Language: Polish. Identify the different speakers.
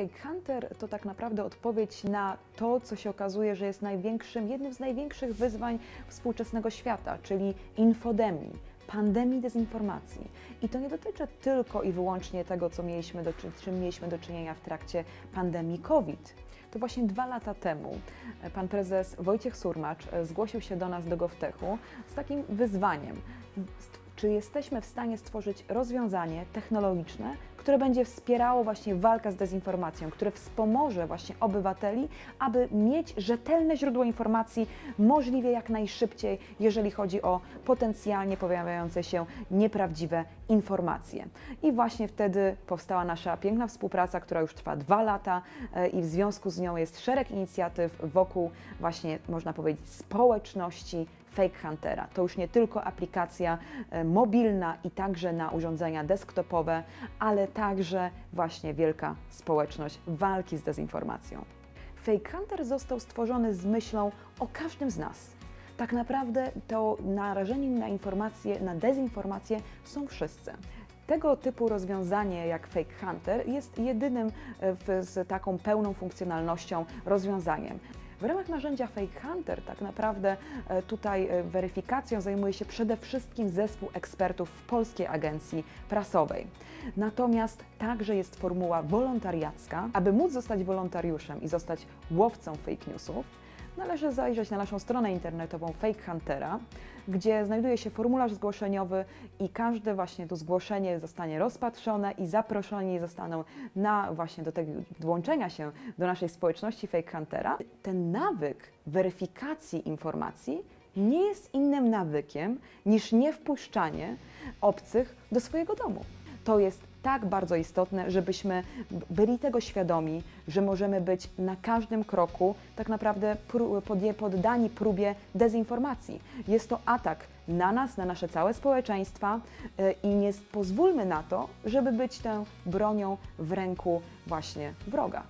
Speaker 1: Fake Hunter to tak naprawdę odpowiedź na to, co się okazuje, że jest największym, jednym z największych wyzwań współczesnego świata, czyli infodemii, pandemii dezinformacji. I to nie dotyczy tylko i wyłącznie tego, co mieliśmy do, czym mieliśmy do czynienia w trakcie pandemii COVID. To właśnie dwa lata temu pan prezes Wojciech Surmacz zgłosił się do nas do GovTechu z takim wyzwaniem. Czy jesteśmy w stanie stworzyć rozwiązanie technologiczne, które będzie wspierało właśnie walkę z dezinformacją, które wspomoże właśnie obywateli, aby mieć rzetelne źródło informacji możliwie jak najszybciej, jeżeli chodzi o potencjalnie pojawiające się nieprawdziwe informacje. I właśnie wtedy powstała nasza piękna współpraca, która już trwa dwa lata e, i w związku z nią jest szereg inicjatyw wokół właśnie, można powiedzieć, społeczności Fake Huntera. To już nie tylko aplikacja e, mobilna i także na urządzenia desktopowe, ale także właśnie wielka społeczność walki z dezinformacją. Fake Hunter został stworzony z myślą o każdym z nas. Tak naprawdę to narażeni na informacje, na dezinformację są wszyscy. Tego typu rozwiązanie jak Fake Hunter jest jedynym e, w, z taką pełną funkcjonalnością rozwiązaniem. W ramach narzędzia Fake Hunter tak naprawdę e, tutaj e, weryfikacją zajmuje się przede wszystkim zespół ekspertów w Polskiej Agencji Prasowej. Natomiast także jest formuła wolontariacka. Aby móc zostać wolontariuszem i zostać łowcą fake newsów, należy zajrzeć na naszą stronę internetową Fake Huntera, gdzie znajduje się formularz zgłoszeniowy i każde właśnie to zgłoszenie zostanie rozpatrzone i zaproszeni zostaną na właśnie do tego włączenia się do naszej społeczności Fake Huntera. Ten nawyk weryfikacji informacji nie jest innym nawykiem niż niewpuszczanie obcych do swojego domu. To jest tak bardzo istotne, żebyśmy byli tego świadomi, że możemy być na każdym kroku tak naprawdę poddani próbie dezinformacji. Jest to atak na nas, na nasze całe społeczeństwa y, i nie pozwólmy na to, żeby być tą bronią w ręku właśnie wroga.